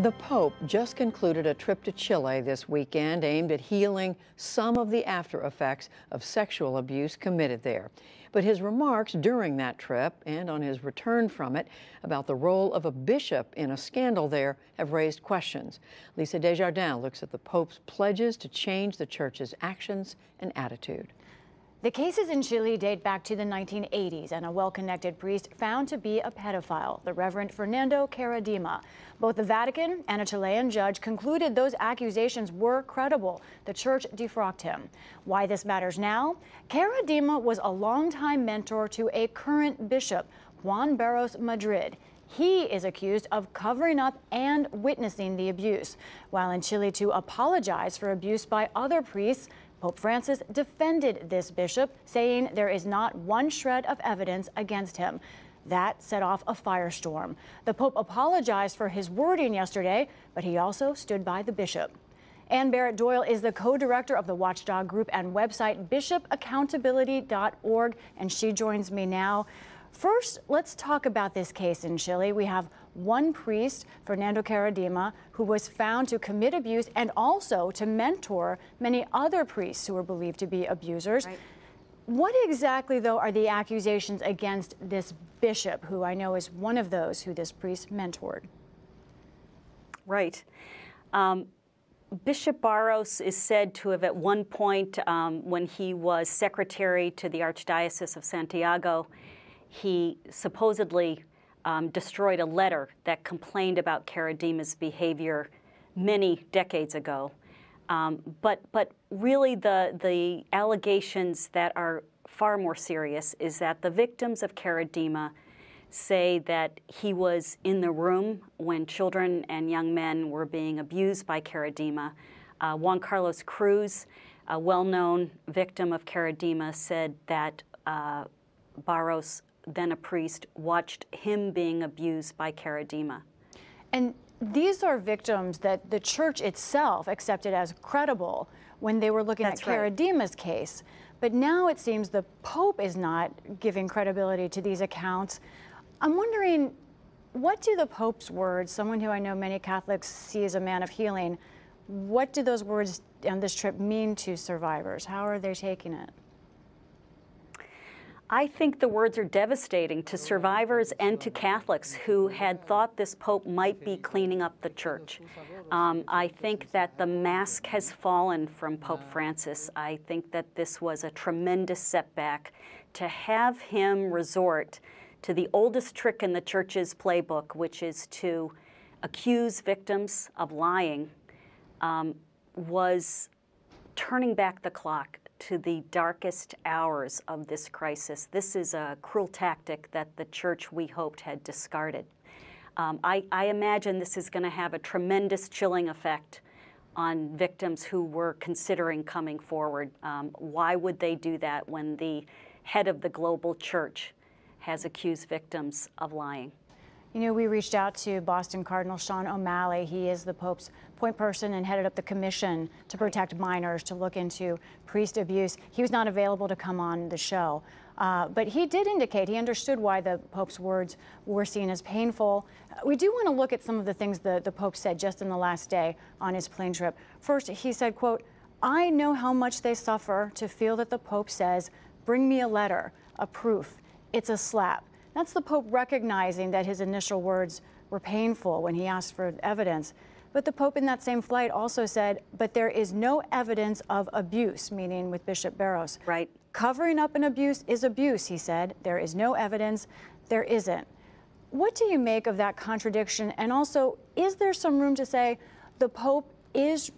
The Pope just concluded a trip to Chile this weekend aimed at healing some of the after effects of sexual abuse committed there. But his remarks during that trip and on his return from it about the role of a bishop in a scandal there have raised questions. Lisa Desjardins looks at the Pope's pledges to change the church's actions and attitude. The cases in Chile date back to the 1980s and a well-connected priest found to be a pedophile, the Reverend Fernando Karadima. Both the Vatican and a Chilean judge concluded those accusations were credible. The church defrocked him. Why this matters now? Karadima was a longtime mentor to a current bishop, Juan Barros Madrid. He is accused of covering up and witnessing the abuse, while in Chile to apologize for abuse by other priests Pope Francis defended this bishop, saying there is not one shred of evidence against him. That set off a firestorm. The Pope apologized for his wording yesterday, but he also stood by the bishop. Anne Barrett Doyle is the co-director of the Watchdog Group and website bishopaccountability.org, and she joins me now. First, let's talk about this case in Chile. We have one priest, Fernando Karadima, who was found to commit abuse and also to mentor many other priests who were believed to be abusers. Right. What exactly, though, are the accusations against this bishop, who I know is one of those who this priest mentored? Right. Um, Bishop Barros is said to have at one point, um, when he was secretary to the Archdiocese of Santiago, he supposedly um, destroyed a letter that complained about Karadima's behavior many decades ago. Um, but, but really the, the allegations that are far more serious is that the victims of Karadima say that he was in the room when children and young men were being abused by Karadima. Uh, Juan Carlos Cruz, a well-known victim of Karadima, said that uh, Barros then a priest, watched him being abused by Karadima. And these are victims that the church itself accepted as credible when they were looking That's at Karadima's right. case. But now it seems the Pope is not giving credibility to these accounts. I'm wondering, what do the Pope's words, someone who I know many Catholics see as a man of healing, what do those words on this trip mean to survivors? How are they taking it? I think the words are devastating to survivors and to Catholics who had thought this Pope might be cleaning up the church. Um, I think that the mask has fallen from Pope Francis. I think that this was a tremendous setback to have him resort to the oldest trick in the church's playbook, which is to accuse victims of lying, um, was turning back the clock to the darkest hours of this crisis. This is a cruel tactic that the church, we hoped, had discarded. Um, I, I, imagine this is going to have a tremendous chilling effect on victims who were considering coming forward. Um, why would they do that when the head of the global church has accused victims of lying? You know, we reached out to Boston Cardinal Sean O'Malley. He is the Pope's point person and headed up the commission to protect minors to look into priest abuse. He was not available to come on the show. Uh, but he did indicate he understood why the Pope's words were seen as painful. We do want to look at some of the things the, the Pope said just in the last day on his plane trip. First, he said, quote, I know how much they suffer to feel that the Pope says, bring me a letter, a proof. It's a slap. That's the Pope recognizing that his initial words were painful when he asked for evidence. But the Pope in that same flight also said, but there is no evidence of abuse, meaning with Bishop Barros. Right. Covering up an abuse is abuse, he said. There is no evidence. There isn't. What do you make of that contradiction? And also, is there some room to say the Pope is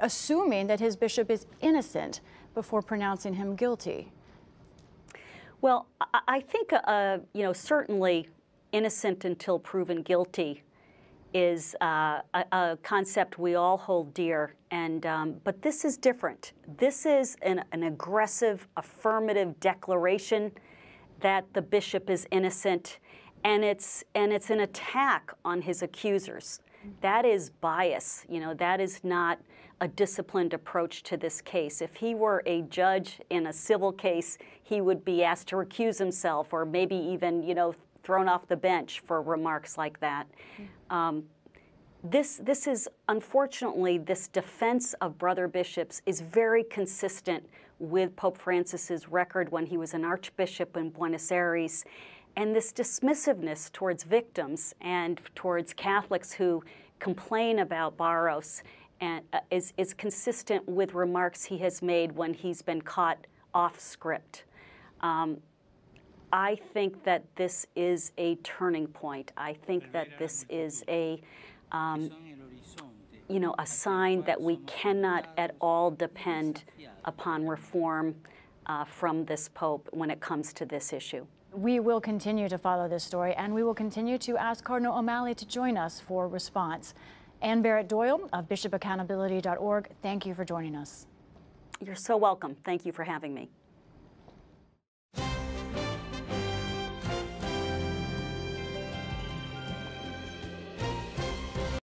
assuming that his bishop is innocent before pronouncing him guilty? Well, I think, uh, you know, certainly innocent until proven guilty is uh, a, a, concept we all hold dear. And um, but this is different. This is an, an, aggressive, affirmative declaration that the bishop is innocent, and it's and it's an attack on his accusers. That is bias. You know, that is not a disciplined approach to this case. If he were a judge in a civil case, he would be asked to recuse himself or maybe even, you know, thrown off the bench for remarks like that. Um, this, this is unfortunately, this defense of brother bishops is very consistent with Pope Francis's record when he was an archbishop in Buenos Aires. And this dismissiveness towards victims and towards Catholics who complain about Barros and, uh, is, is consistent with remarks he has made when he's been caught off script. Um, I think that this is a turning point. I think that this is a, um, you know, a sign that we cannot at all depend upon reform uh, from this pope when it comes to this issue. We will continue to follow this story, and we will continue to ask Cardinal O'Malley to join us for response. Anne Barrett Doyle of bishopaccountability.org, thank you for joining us. You're so welcome. Thank you for having me.